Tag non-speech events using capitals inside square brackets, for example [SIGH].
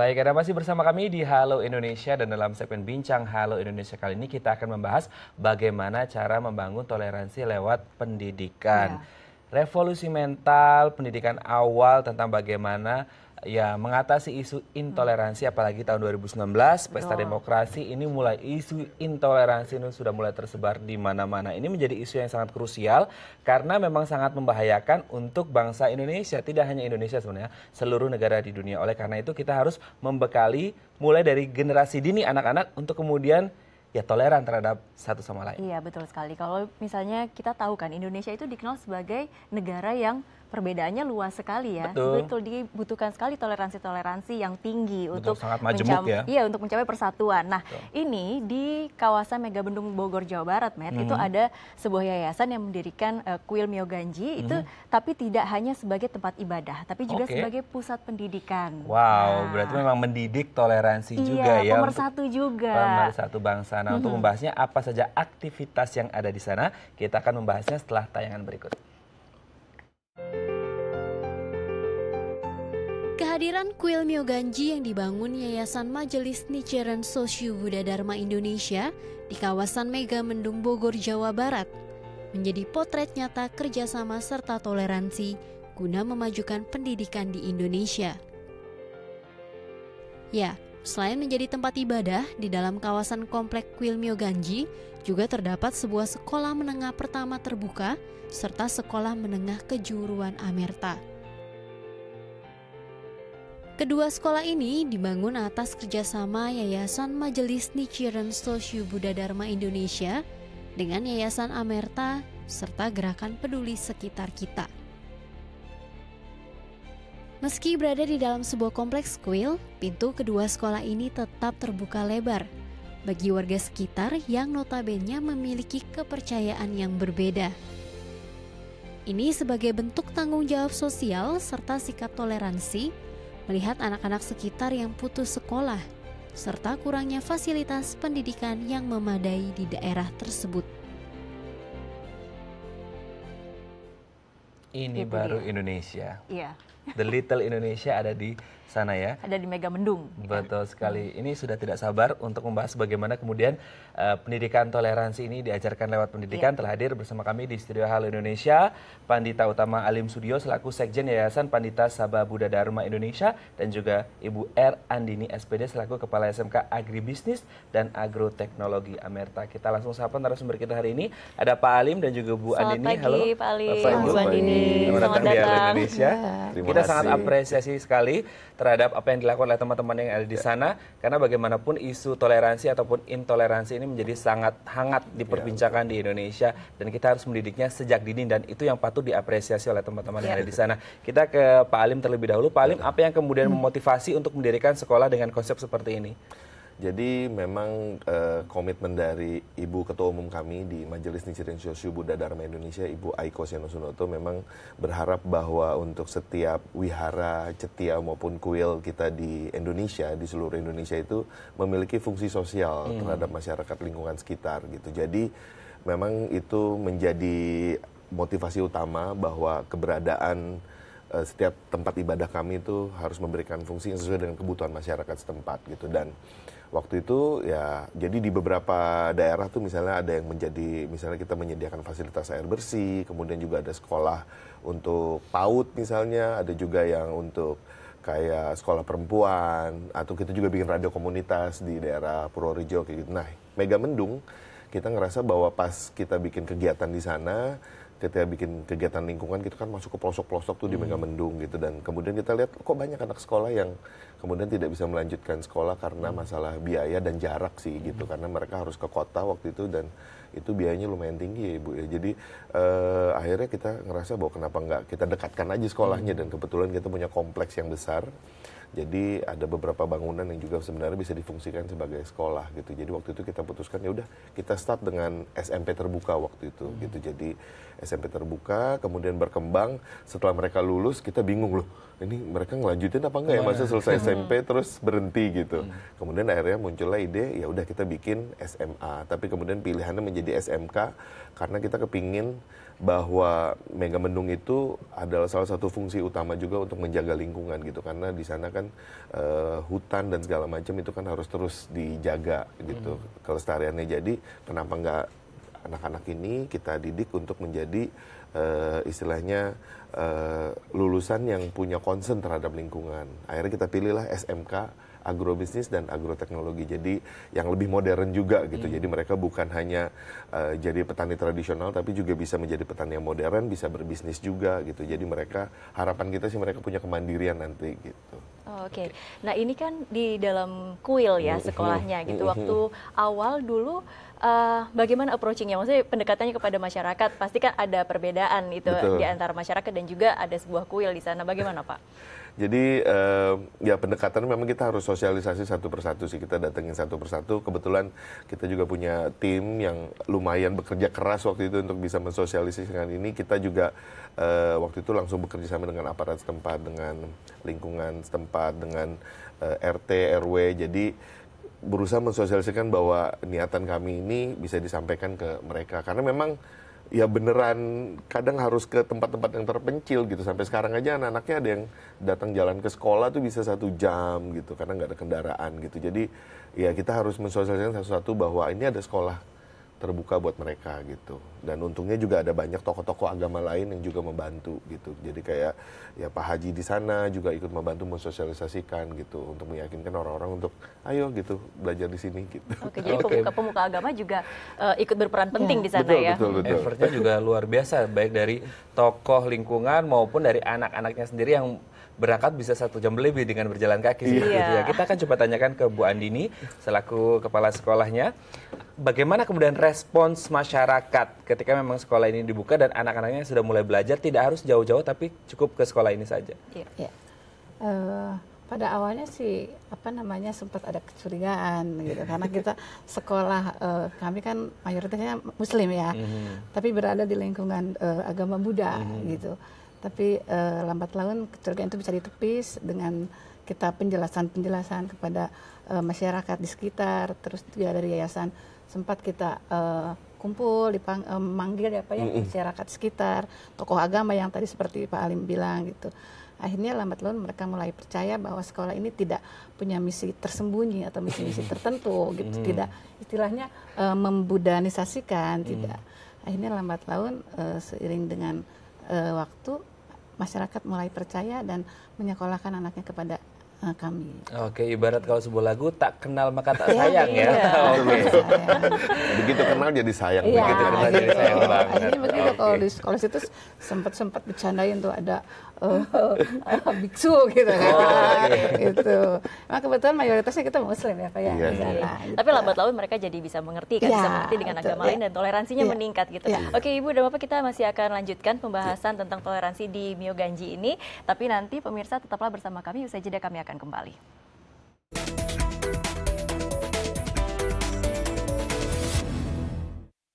Baik, ada masih bersama kami di Halo Indonesia dan dalam segmen Bincang Halo Indonesia kali ini kita akan membahas bagaimana cara membangun toleransi lewat pendidikan. Ya. Revolusi mental, pendidikan awal tentang bagaimana ya mengatasi isu intoleransi apalagi tahun 2019 pesta demokrasi ini mulai isu intoleransi ini sudah mulai tersebar di mana-mana. Ini menjadi isu yang sangat krusial karena memang sangat membahayakan untuk bangsa Indonesia, tidak hanya Indonesia sebenarnya, seluruh negara di dunia. Oleh karena itu kita harus membekali mulai dari generasi dini anak-anak untuk kemudian ya toleran terhadap satu sama lain. Iya, betul sekali. Kalau misalnya kita tahu kan Indonesia itu dikenal sebagai negara yang perbedaannya luas sekali ya. Betul. Betul dibutuhkan sekali toleransi-toleransi yang tinggi Betul, untuk sangat majemuk ya. Iya, untuk mencapai persatuan. Nah, Betul. ini di kawasan Megabendung Bogor Jawa Barat, Matt, hmm. itu ada sebuah yayasan yang mendirikan uh, Kuil Myoganji hmm. itu tapi tidak hanya sebagai tempat ibadah, tapi juga okay. sebagai pusat pendidikan. Wow, nah. berarti memang mendidik toleransi iya, juga ya. pemersatu juga. Pemersatu bangsa. Nah, hmm. untuk membahasnya apa saja aktivitas yang ada di sana, kita akan membahasnya setelah tayangan berikut. Kehadiran kuil Myoganji yang dibangun Yayasan Majelis Nichiren Sosyu Buddha Dharma Indonesia di kawasan Mega Mendung Bogor, Jawa Barat menjadi potret nyata kerjasama serta toleransi guna memajukan pendidikan di Indonesia. Ya, selain menjadi tempat ibadah, di dalam kawasan komplek kuil Myoganji juga terdapat sebuah sekolah menengah pertama terbuka serta sekolah menengah kejuruan Amerta. Kedua sekolah ini dibangun atas kerjasama Yayasan Majelis Nichiren Sosyu Buddha Dharma Indonesia dengan Yayasan Amerta serta Gerakan Peduli Sekitar Kita. Meski berada di dalam sebuah kompleks kuil, pintu kedua sekolah ini tetap terbuka lebar bagi warga sekitar yang notabene memiliki kepercayaan yang berbeda. Ini sebagai bentuk tanggung jawab sosial serta sikap toleransi melihat anak-anak sekitar yang putus sekolah, serta kurangnya fasilitas pendidikan yang memadai di daerah tersebut. Ini Itu baru dia. Indonesia. Iya. The Little Indonesia ada di sana ya. Ada di Mega Mendung. Betul sekali. Ini sudah tidak sabar untuk membahas bagaimana kemudian uh, pendidikan toleransi ini diajarkan lewat pendidikan. Yeah. Telah hadir bersama kami di Studio Halo Indonesia, Pandita Utama Alim Sudio selaku Sekjen Yayasan Pandita Sabah Buddha Dharma Indonesia dan juga Ibu R Andini SPD selaku Kepala SMK Agribisnis dan Agroteknologi Amerta. Kita langsung sapa narasumber kita hari ini. Ada Pak Alim dan juga Bu Selamat Andini. Pagi, Halo. Pak Alim. Bapak Ibu. Andini. Selamat datang di Halo Indonesia. Ya. Kita sangat apresiasi sekali terhadap apa yang dilakukan oleh teman-teman yang ada di ya. sana karena bagaimanapun isu toleransi ataupun intoleransi ini menjadi sangat hangat diperbincangkan ya, di Indonesia dan kita harus mendidiknya sejak dini dan itu yang patut diapresiasi oleh teman-teman yang ya. ada di sana. Kita ke Pak Alim terlebih dahulu. Pak Alim, apa yang kemudian memotivasi untuk mendirikan sekolah dengan konsep seperti ini? Jadi memang uh, komitmen dari Ibu Ketua Umum kami di Majelis Nichiren Shoshu Buddha Dharma Indonesia, Ibu Aiko Sianosunoto memang berharap bahwa untuk setiap wihara, cetia maupun kuil kita di Indonesia, di seluruh Indonesia itu memiliki fungsi sosial hmm. terhadap masyarakat lingkungan sekitar gitu. Jadi memang itu menjadi motivasi utama bahwa keberadaan uh, setiap tempat ibadah kami itu harus memberikan fungsi yang sesuai dengan kebutuhan masyarakat setempat gitu dan waktu itu ya jadi di beberapa daerah tuh misalnya ada yang menjadi misalnya kita menyediakan fasilitas air bersih kemudian juga ada sekolah untuk PAUD misalnya ada juga yang untuk kayak sekolah perempuan atau kita juga bikin radio komunitas di daerah Purworejo kayak gitu. Nah Mega Mendung kita ngerasa bahwa pas kita bikin kegiatan di sana ketika bikin kegiatan lingkungan gitu kan masuk ke pelosok-pelosok tuh di hmm. Megamendung gitu dan kemudian kita lihat kok banyak anak sekolah yang kemudian tidak bisa melanjutkan sekolah karena hmm. masalah biaya dan jarak sih gitu hmm. karena mereka harus ke kota waktu itu dan itu biayanya lumayan tinggi ya ibu ya jadi uh, akhirnya kita ngerasa bahwa kenapa nggak kita dekatkan aja sekolahnya hmm. dan kebetulan kita punya kompleks yang besar jadi ada beberapa bangunan yang juga sebenarnya bisa difungsikan sebagai sekolah gitu. Jadi waktu itu kita putuskan ya udah kita start dengan SMP terbuka waktu itu hmm. gitu. Jadi SMP terbuka kemudian berkembang setelah mereka lulus kita bingung loh ini mereka ngelanjutin apa enggak ya masa selesai hmm. SMP terus berhenti gitu. Hmm. Kemudian akhirnya muncullah ide ya udah kita bikin SMA tapi kemudian pilihannya menjadi SMK karena kita kepingin bahwa Mega Mendung itu adalah salah satu fungsi utama juga untuk menjaga lingkungan gitu karena di sana kan uh, hutan dan segala macam itu kan harus terus dijaga gitu hmm. kelestariannya jadi kenapa nggak anak-anak ini kita didik untuk menjadi uh, istilahnya uh, lulusan yang punya concern terhadap lingkungan akhirnya kita pilihlah SMK agrobisnis dan agroteknologi. Jadi yang lebih modern juga gitu. Hmm. Jadi mereka bukan hanya uh, jadi petani tradisional tapi juga bisa menjadi petani yang modern, bisa berbisnis juga gitu. Jadi mereka harapan kita sih mereka punya kemandirian nanti gitu. Oh, Oke. Okay. Nah, ini kan di dalam kuil ya sekolahnya gitu. Waktu awal dulu uh, bagaimana approachingnya? Maksudnya pendekatannya kepada masyarakat pasti kan ada perbedaan itu Betul. di antara masyarakat dan juga ada sebuah kuil di sana. Bagaimana Pak? Jadi uh, ya pendekatan memang kita harus sosialisasi satu persatu sih kita datengin satu persatu. Kebetulan kita juga punya tim yang lumayan bekerja keras waktu itu untuk bisa mensosialisasikan ini. Kita juga uh, waktu itu langsung bekerja sama dengan aparat setempat, dengan lingkungan setempat, dengan uh, eh, RT, RW. Jadi berusaha mensosialisasikan bahwa niatan kami ini bisa disampaikan ke mereka karena memang ya beneran kadang harus ke tempat-tempat yang terpencil gitu. Sampai sekarang aja anak-anaknya ada yang datang jalan ke sekolah tuh bisa satu jam gitu karena nggak ada kendaraan gitu. Jadi ya kita harus mensosialisasikan sesuatu bahwa ini ada sekolah terbuka buat mereka gitu. Dan untungnya juga ada banyak tokoh-tokoh agama lain yang juga membantu gitu. Jadi kayak ya Pak Haji di sana juga ikut membantu mensosialisasikan gitu untuk meyakinkan orang-orang untuk ayo gitu belajar di sini gitu. Oke, jadi pemuka-pemuka agama juga uh, ikut berperan penting ya. di sana betul, ya. Betul, betul. Effortnya juga luar biasa baik dari tokoh lingkungan maupun dari anak-anaknya sendiri yang berangkat bisa satu jam lebih dengan berjalan kaki iya. gitu ya. Kita akan coba tanyakan ke Bu Andini selaku kepala sekolahnya bagaimana kemudian respons masyarakat ketika memang sekolah ini dibuka dan anak-anaknya sudah mulai belajar tidak harus jauh-jauh tapi cukup ke sekolah ini saja. Iya. Ya. Uh, pada awalnya sih apa namanya sempat ada kecurigaan gitu karena [LAUGHS] kita sekolah uh, kami kan mayoritasnya muslim ya mm -hmm. tapi berada di lingkungan uh, agama Buddha mm -hmm. gitu tapi uh, lambat laun kecurigaan itu bisa ditepis dengan kita penjelasan-penjelasan kepada uh, masyarakat di sekitar. Terus juga dari yayasan sempat kita uh, kumpul dipang, uh, manggil ya apa ya masyarakat sekitar tokoh agama yang tadi seperti Pak Alim bilang gitu. Akhirnya lambat laun mereka mulai percaya bahwa sekolah ini tidak punya misi tersembunyi atau misi-misi [LAUGHS] tertentu gitu. Mm. tidak istilahnya uh, membudanisasikan mm. tidak. Akhirnya lambat laun seiring dengan uh, waktu masyarakat mulai percaya dan menyekolahkan anaknya kepada uh, kami. Oke, ibarat kalau sebuah lagu tak kenal maka tak iya, sayang ya. Iya. [LAUGHS] Oke. begitu kenal jadi sayang. Iya, begitu kenal jadi sayang banget. Akhirnya begitu okay. kalau di sekolah situ sempat sempat bercandain tuh ada uh, [LAUGHS] biksu gitu kan. Oh, okay. gitu. Nah, kebetulan mayoritasnya kita muslim ya Pak ya. Iya, iya. Gitu. Tapi lambat laun mereka jadi bisa mengerti kan, ya, bisa mengerti dengan betul, agama ya. lain dan toleransinya ya. meningkat gitu. Ya. Oke Ibu dan Bapak kita masih akan lanjutkan pembahasan ya. tentang toleransi di Mioganji ini. Tapi nanti pemirsa tetaplah bersama kami, usai jeda kami akan kembali.